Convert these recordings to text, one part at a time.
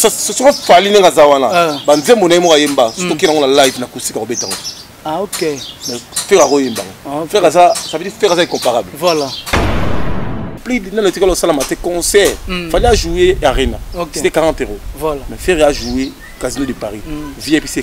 soko fali ndenge aza wana ah. banzembo na ye moko ayemba hmm. soki nango na live na kusika kobeta ngo ah, ok fere akoyemba ngo ah, fere aza ça veut dire fere aza incomparable voilà plus nano etikala osalama te concert hmm. fali ajoue arena c'était 40 euros mais fere ajoue casino de paris hmm. vip c'est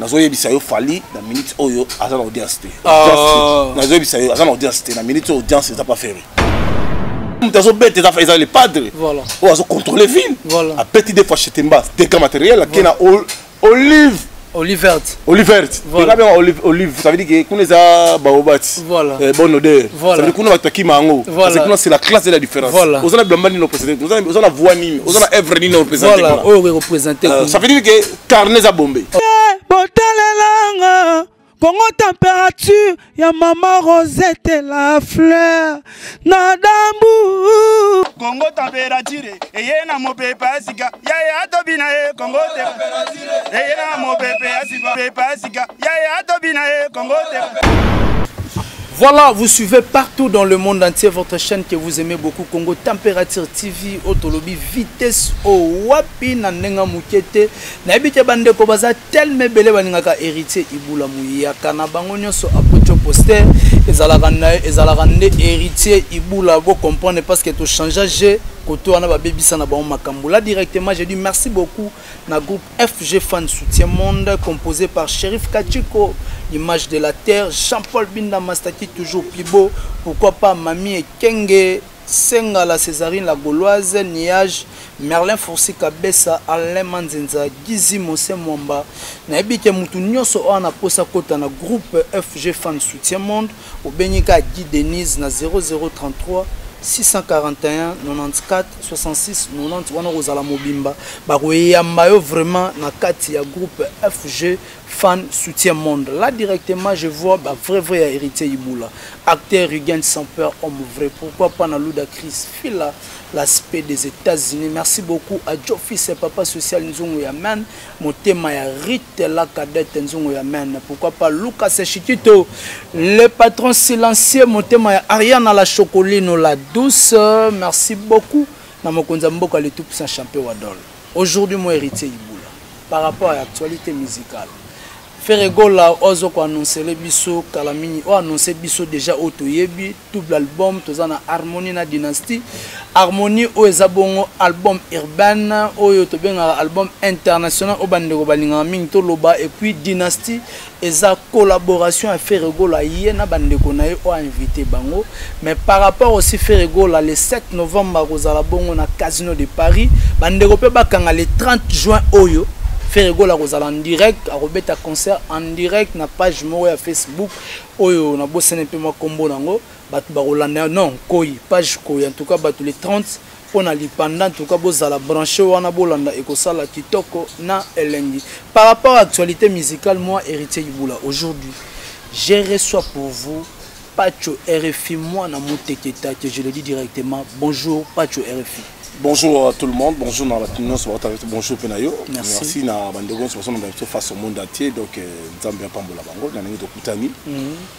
nazoyebisa yo fali na minute oyo aza na audience te ah. nazoyebisa yo aza na audience te na minute oyo audience eza pa ferre moto azobeta eza eza le padre oyo azocontrole ville abeti de fois chetemba dega matériel ake na olive olivert olivert eza bien olive olive ça veut dire que kuna eza baobat voilà eh, bonne odeur voilà. ça veut dire kuna bato bakima yango voilà. parce que kuna c'est la classe de la différence voilà. oza na bilamba nini opresente oza na voix nini oza na œuvre nini opresente voilà oyo okopresente euh, ça veut dire que carnet eza bombe eh, botalelanga kongo température ya mama rosette la fleur na dambu kongo température eye na mopepe ya sika yaye atobi na ye kongo te eye na mopepe ya sika pepe ya sika yaye atobi na ye kongo te Voilà, vous suivez partout dans le monde entier votre chaîne que vous aimez beaucoup, Congo Température TV, Otolobi, Vitesse au Wap. pi na ndenga moke te nayebi te bandeko baza telme ebele balingaka héritier ibula moyaka na bango nyonso apocho poster ezalaka na ezalaka nde héritier ibula bo comprendre parce que to changea je kote wana babebisa na bango makambo la directement je dis merci beaucoup na groupe fg fan soutien monde composé par shérif kachiko image de la terre jean paul binda mastaki toujours pibo pourquoi pas mami ekenge Sengala, Cesarine la Gauloise, Nuage, Merlin Foursi Kabesa, Alain Manzenza, Gizi Mose Mwamba. Nayebi ke mutu nyoso oyo na posa kota na groupe FG Fan Soutien Monde, obengi ka Guy Denise na 0033 641 94 66 90 wana okozala mobimba bakoyamba yo vraiment na kati ya groupe FG fan soutien monde là directement je vois ba vrai vrai ya héritier iboula acteur rugen sans peur homme vrai pourquoi pas na luda chris fila l'aspect des états-unis merci beaucoup à joe fils papa social nzungu ya man motema ya rite la cadette nzungu ya man pourquoi pas lucas chikito le patron silencieux motema ya ariana la chocolino la douce merci beaucoup na mokonzi ya mboka le tout puissant champion wadol Aujourd'hui moi Heritier Ibula par rapport à l'actualité musicale Ferre Gola ozo ko annoncer le biso kala mingi o annoncer biso déjà o toyebi double album toza na harmonie na dynastie harmonie oyo eza bongo album urbaine oyo tobengaka album international oyo bandeko balingaka mingi toloba et puis dynastie eza collaboration ya Ferre Gola ye na bandeko na ye oyo invité bango mais par rapport aussi Ferre Gola le 7 novembre akozala bongo na Casino de Paris bandeko mpe bakanga le 30 juin oyo Ferre Gola akozala en direct akobeta concert en direct na page moko ya Facebook oyo na bosene mpe mwa kombo nango bato bakolanda non koi page koi en tout cas bato le 30 pona lipanda ntuka bozala branche wana bolanda ekosala kitoko na elengi par rapport à actualité musicale moi héritier libula aujourd'hui je reçois pour vous pacho rfi mwana moteketa que je le dis directement bonjour pacho rfi Bonjour à tout le monde, bonjour dans la finance, bonjour Penayo. Merci. Merci na bandeko nyonso basomba na biso face au monde entier donc euh, Nzambe apambola bango na ndenge tokutani. Mm -hmm.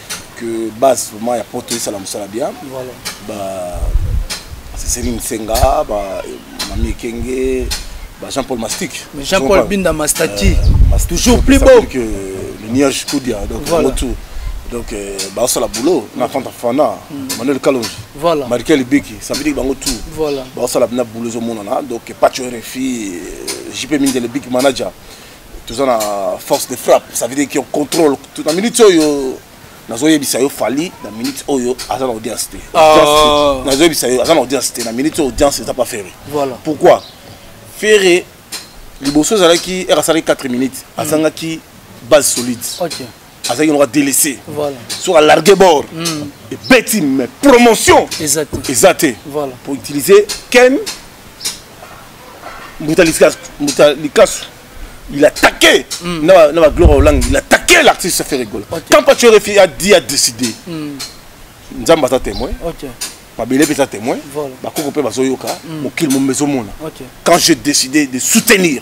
que base vraiment ya poto esala mosala bien voilà. ba ceceli nsenga ba mami ekenge ba jean paul mastic jean paul binda mastati euh, toujours plus beau que le nuage kudia donc voilà. tout donc euh, baosala boulot na fanta fana mm. manuel kalonji voilà. marike libiki ça veut dire bango tout voilà. baosala bina boulot ezomonana donc pacho refi euh, jp mindele big manager toza na force de frappe ça veut dire que contrôle na minute oyo nazoyebisa yo fali na minute oyo aza na audience te ah. nazoyebisa yo aza na audience te na minute oyo audience eza pa ferre voilà. pourquoi ferre liboso ezalaki ere asalaki 4 minutes asangaki base solide okay. azalaki noka délaissé voilà. soki alargue bord mm. ebeti mais promotion eza te voilà. pour utiliser ken mbuta likasu il a attaqué mm. na, na bagloire olangi il a attaqué l'artiste fait rigola okay. quand pacho refi a dit a décidé mm. nzambe aza témoin okay. mabele mpe eza témoin voilà. bakoko mpe bazoyoka mm. mokili momezomona okay. quand j'ai décidé de soutenir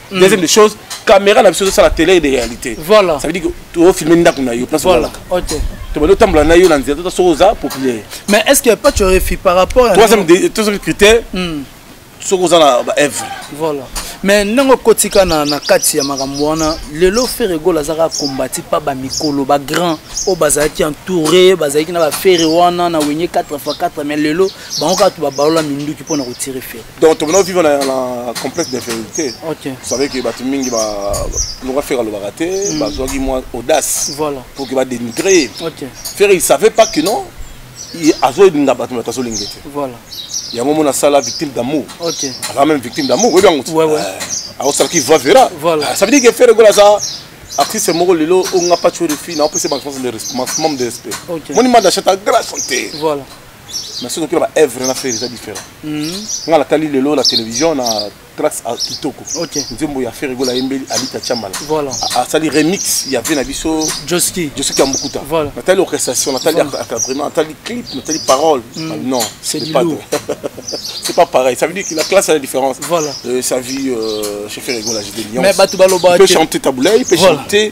Mm. Deuxième des choses, caméra na biso ça la télé de réalité. Voilà. Ça veut dire que tu vas filmer ndaku na yo place voilà. OK. Tu vas tambola na yo na nzela to soza populaire. Mais est-ce que pas tu réfléchis par rapport à Troisième des troisième critère. Mm. Soko za na ba œuvre. Voilà. mais ndenge okotika na, na kati ya makambo wana lelo fere gol azalaka kombati mpa bamikolo bagrand oyo bazalaki entouré bazalaki na bafere wana na wenye 4 x 4 mais lelo bango kaka to babalola minduki mpo na kotire fere donc tobandaki vivre na, na complexe d'infériorité okay. savais que bato mingi loka fere alobaka te mm. bazwaki mwa audace voilà. pour que badénigre okay. fere il savait pas que non azolinga bato bato azolinga te voilà. yango mona asala victime d'amour okay. azala même victime d'amour oyebi yango te ouais, ouais. euh, aosalaki voix vera voilà. euh, ça veut dire que fere gola aza artiste moko lelo onga pacho refi naopesa bango maximum de respect okay. moni madachata grâce te voilà. mais soki okela baevre na frere eza différent mhm. nga natali lelo na télévision na trace kitoko nzembo ya frere gola ayembeli alita chamala asali remix ya vie na biso joski ya mokuta natali orchestration natali acadrement natali clip natali parole mhm. ah, non c'est pas c'est pas pareil ça veut dire que la classe a la différence voilà. euh, sa vie euh, chez frere gola je mais bato balobaa peut chanter taboulay peut chanter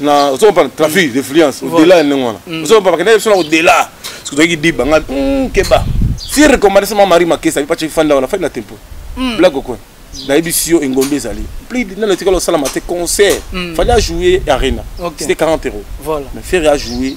na ozo comprendre trafic de fluence au-delà ya ndenge wana ozo comprendre bakenda biso na au-delà soki toyaki diba nga hmm, keba si recommande sama mari makesa bipa cheki fanda wana fai na tempo hmm. blague okwe nayebisi yo engombe ezali plus nano etikala osalama te concert hmm. fali ajoue arena c'était 40 euros mais ferre ajoue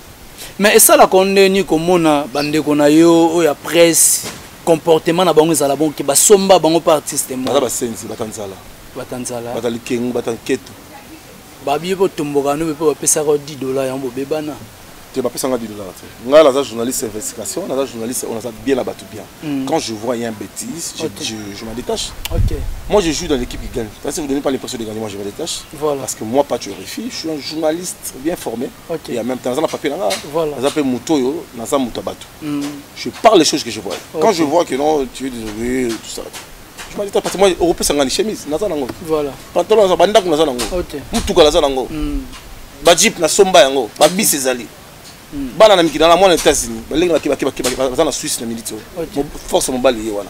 mais esalaka yo ndeni komona bandeko na yo oyo ya presse comportement na bango ezala bonke basomba bango mpe artiste mo baza basenzi bata nzala bata nzala bata likengu bata nketo babie botomboka no mpe bapesaka 10 dollars yango bobebana te bapesanga 10 dollars te ngai naza journaliste investigation naza journaliste oyo naza bien na bato bien mm. quand je vois un bêtise je, okay. je, je m'en détache okay. moi je joue dans l'équipe qui gagne parce que vous donnez pas l'impression de gagner moi je me détache voilà. parce que moi pas tu refis je suis un journaliste bien formé okay. et en même temps naza na papier na nga voilà. naza mpe moto oyo naza moto ya bato mm. je parle les choses que je vois okay. quand je vois que non tu es désolé tout ça je m'en dis parce que moi okopesa nga ni chemise naza nango voilà. pantalon naza bandako naza nango okay. motuka naza nango mm. bajeep nasomba yango babisi ezali mm. bana na mikili na mwana na états-unis balenge baza na suisse na minute oyo force mobali ye wana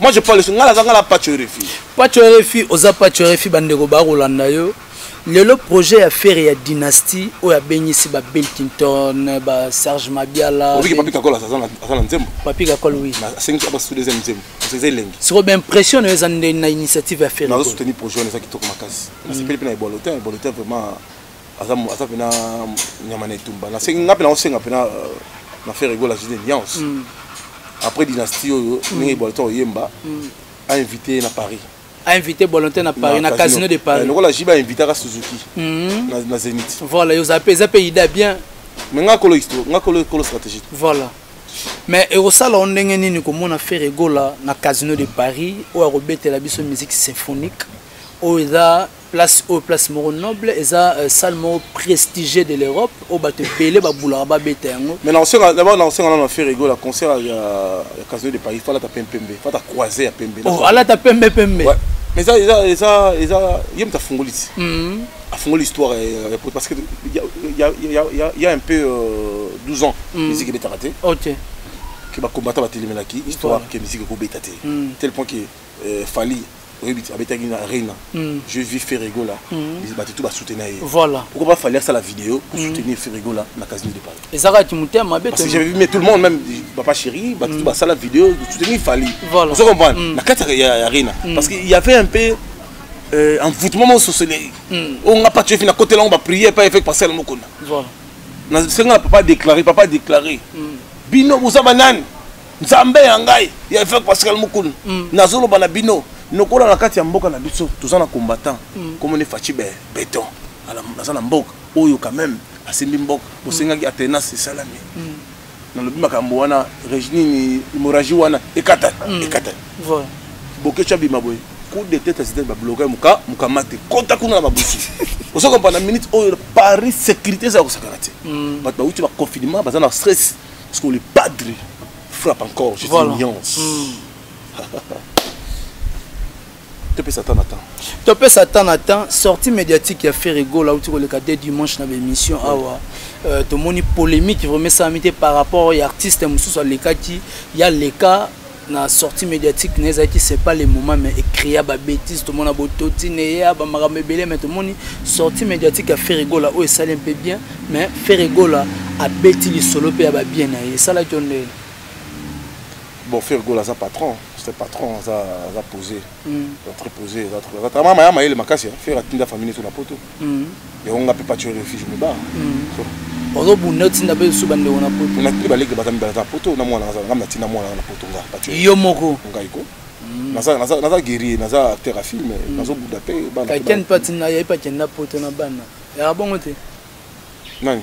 Moi je parle sur ngala zanga la patcho refi. Patcho refi oza patcho refi bande ko ba kolanda yo. Le le projet ya ferre ya dynastie oyo abengisi ba Bill Clinton, ba Serge Mabiala. Obi papi kakola ça zanga ça na nzembo. Papi kakola oui. Na sengi ba sous deuxième nzembo. C'est ça lengi. C'est quoi impression eza na initiative ya ferre. Na soutenir projet on eza kitoko makasi. Na sepeli pe na bolotin, bolotin vraiment aza aza pena nyama na etumba na sengi ngape na osenga pena euh, na faire egola jide nuance mm. après dynastie oyo mm. ndenge mm. bolontin oyemba mm. a invité na paris a invité bolontin na paris na, na casino, casino de paris eh, lokola jibe ainvitaka suzuki mm. na, na zenith voilà yo zape eza mpe ida bien mais nga kolo histo nga kolo kolo stratégie voilà mais ekosala o ndenge nini komona faire egola na casino de paris oyo akobetela biso musique symphonique oyo eza place oyo place moko noble eza euh, salle moko prestigieux de l'europe oyo bato ebele babulaka babeta yango mais nakosenga d'abord nakosenga nano affaire ego la concert ya casino de paris falata mpe mpembe fata croise ya pembe oh, alata pembe pembe mais eza eza eza eza ye moto afungoli ti hmm. afungoli histoire euh, ya parce que ya un peu 12 euh, ans hmm. musique ebetaka te que bacombatant batelemelaki histoire ke musique ekobeta te hmm. tel point que euh, Fally oyebi abetaki na arena mm. je vis ferregola mm. bato tu basoutenir ye voilà pourquoi pas fallait asala vidéo pour mm. soutenir ferregola na casino de paris ezalaka kimotema mabe parce que j'avais vu mais tout le monde même papa chéri bato tu mm. basala vidéo soutenir fallait voilà vous comprenez mm. na kati ya arena mm. parce qu'il y avait un peu euh, envoûtement moko sosolei mm. oyo nga pati oyefi na kote lango baprière pa efek pasala mokona voilà nasenga papa déclaré papa déclaré mm. bino boza banani nzambe ya ngai ya evêque pascal mukulu mm. nazoloba na bino nokola na kati ya mboka na biso toza na combattant mm. komone faci be beton naza na mboka oyo quand même asimbi mboka bosengaki mm. atenas esalami mm. nalobi makambo wana reginini moragie wana ekatani mm. ekatani boketya bima boye coup de tête azitaki babloke moka mokamate kota kuna na babusi ozo comprendre na minute oyo paris sécurité eza kosakana te bato bawuti baconfinement baza na stress Parce que le padre frappe encore, je voilà. dis nuance. Mm. tope satan na temps tope satan na temps sortie médiatique ya ferregola auti koleka de dimanche na baémission awa euh, tomoni polémique vraiment esalami te par rapport ya artiste mosusu alekaki ya leka na sortie médiatique naye ezalaki c'est pas le moment mais écria babétise tomona bototi neya bamakambo ebele mais tomoni sortie médiatique ya ferigola oyo esali mpe bien mais ferigola abeti lisolo mpe ya babien na ye esalaki yo ndeni bon ferigola aza patron c'est patron aza posé hmm. très posé aza très mayama mayele makasi feri atinda famille to na poto mm. yango nga mpe patio refuge mibaa mm. ozobunda otinda mpe lisusu bandeko na poto natindi baleki baza mibale aza poto na mwana nga natinda mwana nga na poto nga patio yo moko ngai ko mm. naza guerrier naza acteur ya film nazobuda mpe bana kakeni mpe atinda yaye mpe akenda poto na bana yaka bongo te nani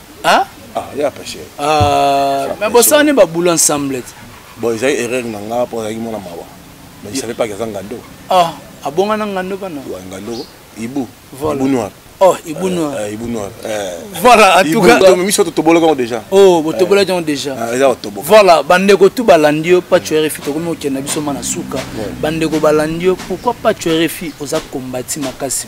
ah ah ya pa chéri ah mais bosani ba boulot ensemble bon ezali erreur na nga po azalaki mwana mawa mais savais pas kaza ngando ah abonga na ngando bana wa ngando ibu voilà. ibu noir oh ibu euh, noir euh, ibu noir euh, voilà en tout cas to miso to tobolaka ngo déjà oh bo tobolaka ngo déjà ah, eza to bo voilà bande ko tu balandi yo pas tu refi to komo kenda biso mana suka bande ko balandi yo pourquoi pas tu refi oza combattre makasi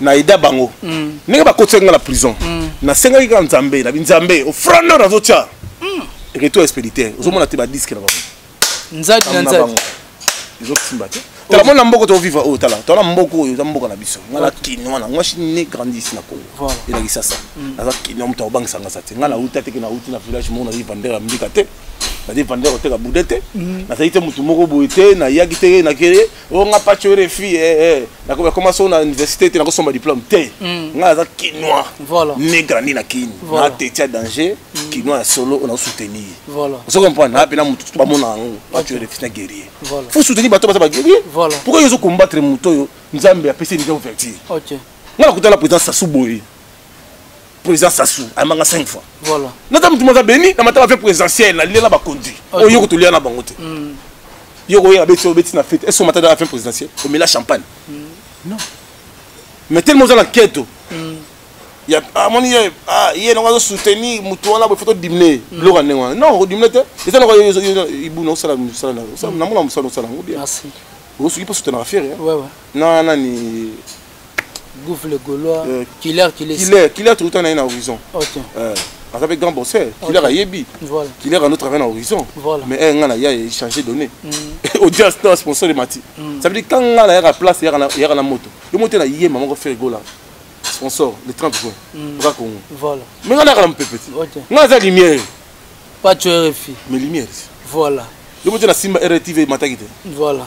na aida bango mm. ndenge bakotisaki nga na prison mm. nasengaki kaka nzambe na binzambe ofrande oyo nazotya mm. retour expéditaire ozomona te badiske na bango nzadi na nzadi ezosimba te tala mona mboko tovivre oyo tala tala mboko oyo eza mboka na biso ngai na kinois na ngwashi ne grandi isi na kongo elakisa sa naza kinois moto akobangisa nga za te ngai nauta teke nauti na village moko nazali vander ya mbika te nazali vander koteka bude te nazali te motu moko boye te nayaki te nakeye o nga pacho refi eh, eh. nakobya koma so na université te nakosomba diplôme te mm. nga aza kinois voilà. ne grandi na kini voilà. na teti ya danger mm. kinois ya solo oyo nakosoutenir voilà. ozo comprendre na pena motu bamona yango pacho okay. refi na guerrier voilà. faut soutenir bato baza baguerrier voilà. pourquoi yo ozo combattre moto oyo nzambe apesi deja ouverture okay. nga nakutala président sasu boye président sassou ayambanga 5 fois voilà. naza motu moza beni na matala ve présidentiel na lia na bakonduit okay. oyo kotolia na bango te mm. yo koyeba beti obeti na fete eso matala afe présidentiel omela champagne mm. non mais tellement oza na keto mm. ya amoni ah, ye ah, ye nango azo soutenir motu wana boye foto dimine mm. biloko ya ndenge wana non odimine te eza noko ibuna osala mosala na yo namona mosala osala yango bien osuki mpo soutenaka fiere na nani Gouffre le Gaulois, euh, Killer, Killer. Killer, Killer, tout le temps, on a un horizon. Ok. Euh, aza mpe grand bosseur kiler ayebi kiler ano travaille na horizon mais e ngai na ya echange donné mm. audience to sponsor emati mm. ça veut dire quand ngai nayaka place yaka na moto yo moto na ye mama ko faire gola sponsor le 30 juin mm. oza congo mais ngai nayaka na mopepeti ngai aza lumière pas tueur efi mais lumière voilà yo moto na simba rtv emataki te voilà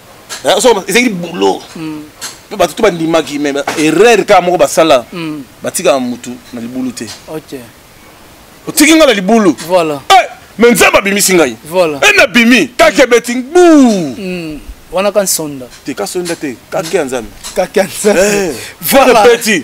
ezalaki boulot mpe bato to bandimaki mais erreur kaka moko basala hmm. batikaka motu na libulu te otiki ngai na libulu eh, me nzambe abimisi ngai e eh, nabimi kake ebeti bu hmm. wana kansonda te kasonda te kake ya nzambe kake ya nzambe eh, voilà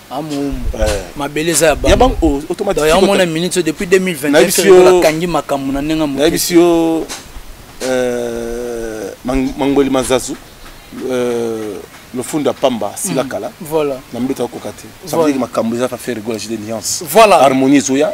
mabele eza ya bangoyango mona minute oyo depuis 2021akangi makambo na ndenge nayebisi yo euh, mangweli mazazu euh, lofunda pamba sila mm. kala na mbeto akoka te makambo eza fafere gola jide liance harmonie ezoya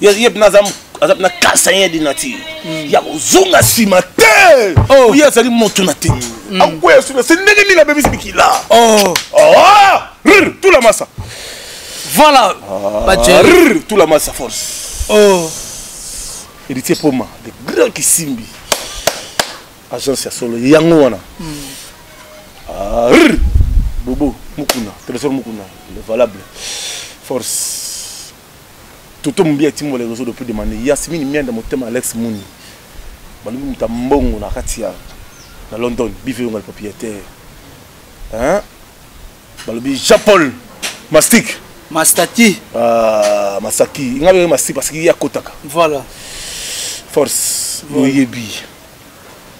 ye mpena aza aza mpena kasayen de nature hmm. ya kozonga nsima te oh. oye azali moto na te hmm. akweya suna se ndenge nini abebisi mikila oh. ah! tula masa voilà ah, tula masa force oh. héritier poma le grand kisimbi agence ya solo yango wana hmm. ah, bobo mukuna trésor mukuna le valable force Toto Mbiye Timbo les réseaux depuis demander Yasmine Mianda Motema Alex Muni balobi moto ya mbongo na kati ya na London bive yonga le propriétaire hein balobi Jean Paul Mastic Mastaki ah Masaki nga bebe Mastic parce qu'il y a kotaka voilà force yoyebi voilà.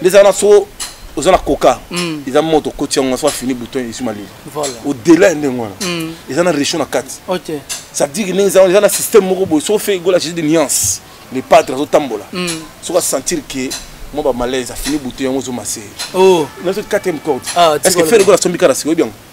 ndeza wana soko oza na coca mm. eza moto okoti yango so afini bouton esi malili odela ya ndenge wana mm. eza na région na kati ça veut dire ndenge eza wana eza na système moko boye so ofe egola jeu de nuance le padre azotambola mm. soki asentir ke mwa bamalaise afini bouton yango ozomaseye oh. nazo quatrième corde ah, est ce que fere egola asombi kaka na sika oyebi yango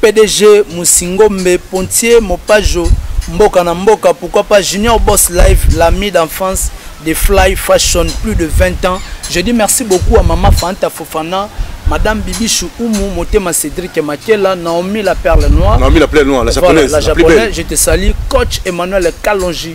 Pdg Musingombe Pontier Mopajo mboka na mboka pourquoi pas Junior Boss Live l'ami d'enfance de Fly Fashion plus de 20 ans je dis merci beaucoup à Mama Fanta Fofana Madame Bibichou Oumou, Motema Cédric Makela, Naomi la Perle Noire. Naomi la Perle Noire, la japonaise. Voilà, la, la japonaise, je te salue. Coach Emmanuel Kalonji,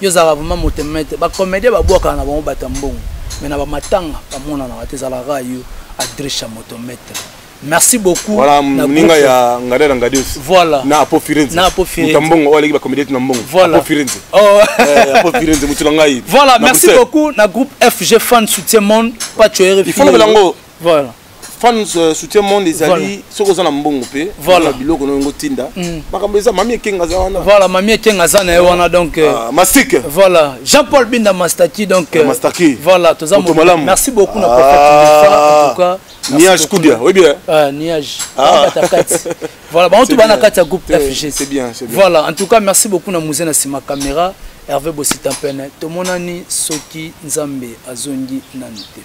yo ozalaka vraimen motemete bacomédien babwakaka na bango bato ya mbongo mai na bamatanga bamonanaka te ezalaka yo adresha motomete merci beaucoup voilà muninga ya ngada na ngadius voilà na apo firenze na apo firenze tambongo oyo aleki ba communauté na mbongo voilà apo firenze oh eh, apo firenze mutu na ngai voilà merci beaucoup na groupe FG fan soutien monde pacho RFI il faut le belango voilà fans euh, soutien monde ezali soki oza na mbongo mpe voilà. biloko na yango tinda mm. makambo eza mami ekenga aza wana voilà mami ekenga aza na ye wana donc euh, ah, masike voilà jean paul binda mastaki donc ah, euh, mastaki voilà toza malamu merci beaucoup na ah. prophète en tout cas niage kudia oyebi ah, niage ah. kati voilà bango tout bana kati ya groupe d'affiché c'est bien c'est bien voilà en tout cas merci beaucoup na musée na sima caméra herve bositampene tomonani soki nzambe azongi nanu te